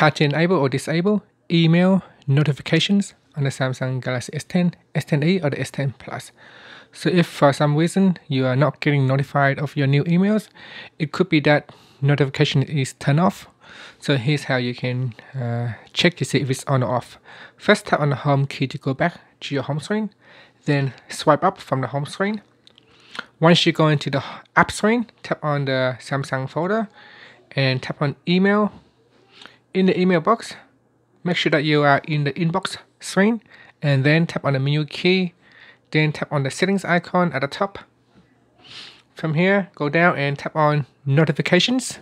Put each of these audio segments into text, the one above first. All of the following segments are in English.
how to enable or disable email notifications on the Samsung Galaxy S10, S10e or the S10 Plus. So if for some reason you are not getting notified of your new emails, it could be that notification is turned off. So here's how you can uh, check to see if it's on or off. First tap on the home key to go back to your home screen, then swipe up from the home screen. Once you go into the app screen, tap on the Samsung folder and tap on email. In the email box, make sure that you are in the inbox screen and then tap on the menu key then tap on the settings icon at the top. From here, go down and tap on notifications.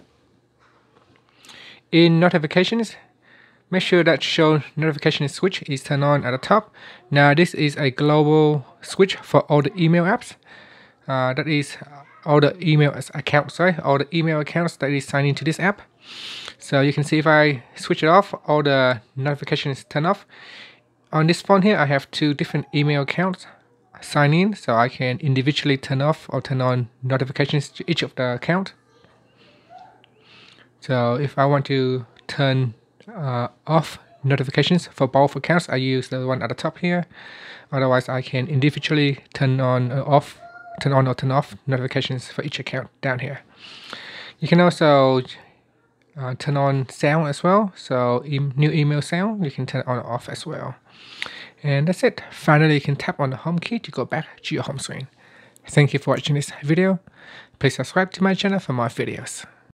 In notifications, make sure that show notification switch is turned on at the top. Now this is a global switch for all the email apps. Uh, that is all the email accounts, sorry, all the email accounts that is signed into this app. So you can see if I switch it off, all the notifications turn off. On this phone here, I have two different email accounts sign in so I can individually turn off or turn on notifications to each of the account. So if I want to turn uh, off notifications for both accounts, I use the one at the top here. Otherwise, I can individually turn on or off, turn on or turn off notifications for each account down here. You can also uh, turn on sound as well. So e new email sound, you can turn it on or off as well. And that's it. Finally, you can tap on the home key to go back to your home screen. Thank you for watching this video. Please subscribe to my channel for more videos.